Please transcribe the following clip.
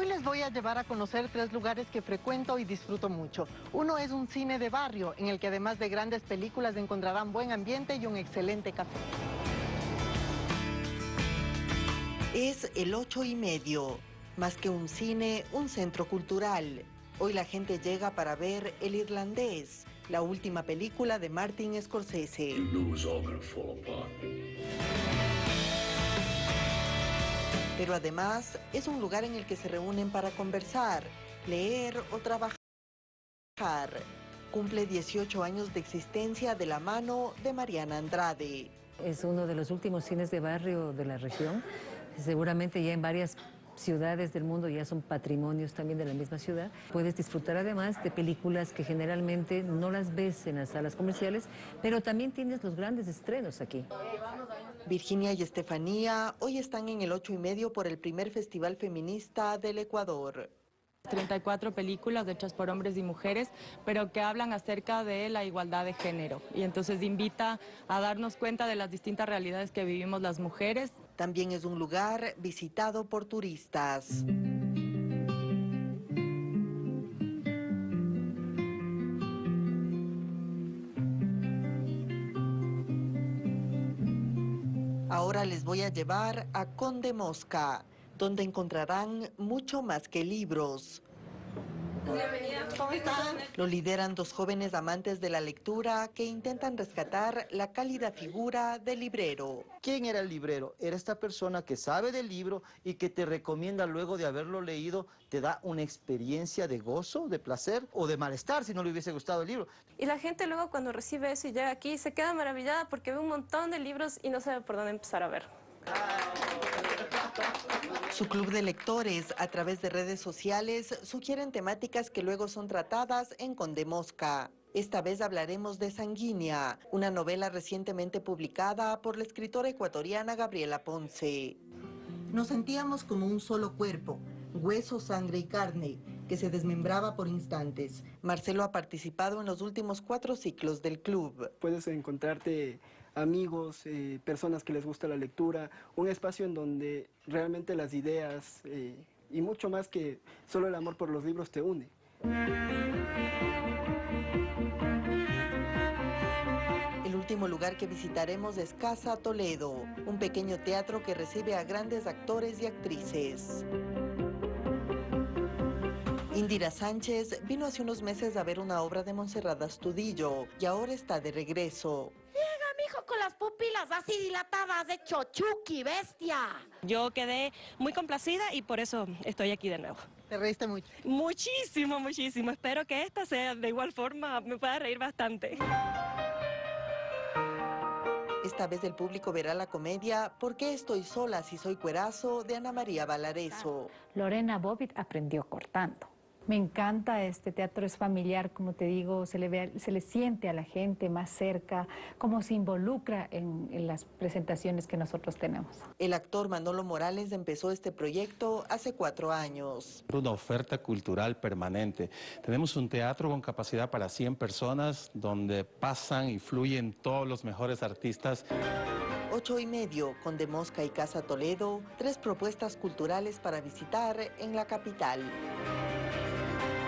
Hoy les voy a llevar a conocer tres lugares que frecuento y disfruto mucho. Uno es un cine de barrio, en el que además de grandes películas encontrarán buen ambiente y un excelente café. Es el ocho y medio. Más que un cine, un centro cultural. Hoy la gente llega para ver El Irlandés, la última película de Martin Scorsese. Pero además es un lugar en el que se reúnen para conversar, leer o trabajar. Cumple 18 años de existencia de la mano de Mariana Andrade. Es uno de los últimos cines de barrio de la región. Seguramente ya en varias ciudades del mundo ya son patrimonios también de la misma ciudad. Puedes disfrutar además de películas que generalmente no las ves en las salas comerciales, pero también tienes los grandes estrenos aquí. Virginia y Estefanía hoy están en el ocho y medio por el primer festival feminista del Ecuador. 34 películas hechas por hombres y mujeres, pero que hablan acerca de la igualdad de género. Y entonces invita a darnos cuenta de las distintas realidades que vivimos las mujeres. También es un lugar visitado por turistas. Ahora les voy a llevar a Conde Mosca, donde encontrarán mucho más que libros. ¿Cómo están? Lo lideran dos jóvenes amantes de la lectura que intentan rescatar la cálida figura del librero. ¿Quién era el librero? Era esta persona que sabe del libro y que te recomienda luego de haberlo leído, te da una experiencia de gozo, de placer o de malestar si no le hubiese gustado el libro. Y la gente luego cuando recibe eso y llega aquí se queda maravillada porque ve un montón de libros y no sabe por dónde empezar a ver. Su club de lectores, a través de redes sociales, sugieren temáticas que luego son tratadas en Conde Mosca. Esta vez hablaremos de Sanguínea, una novela recientemente publicada por la escritora ecuatoriana Gabriela Ponce. Nos sentíamos como un solo cuerpo, hueso, sangre y carne, que se desmembraba por instantes. Marcelo ha participado en los últimos cuatro ciclos del club. Puedes encontrarte amigos, eh, personas que les gusta la lectura, un espacio en donde realmente las ideas eh, y mucho más que solo el amor por los libros te une. El último lugar que visitaremos es Casa Toledo, un pequeño teatro que recibe a grandes actores y actrices. Indira Sánchez vino hace unos meses a ver una obra de Monserrat Astudillo y ahora está de regreso. Hijo con las pupilas así dilatadas de chochuki, bestia. Yo quedé muy complacida y por eso estoy aquí de nuevo. ¿Te reíste mucho? Muchísimo, muchísimo. Espero que esta sea de igual forma, me pueda reír bastante. Esta vez el público verá la comedia ¿Por qué estoy sola si soy cuerazo? de Ana María Valareso. Lorena Bobbitt aprendió cortando. Me encanta este teatro, es familiar, como te digo, se le, ve, se le siente a la gente más cerca, cómo se involucra en, en las presentaciones que nosotros tenemos. El actor Manolo Morales empezó este proyecto hace cuatro años. Una oferta cultural permanente. Tenemos un teatro con capacidad para 100 personas donde pasan y fluyen todos los mejores artistas. Ocho y medio, con De Mosca y Casa Toledo, tres propuestas culturales para visitar en la capital.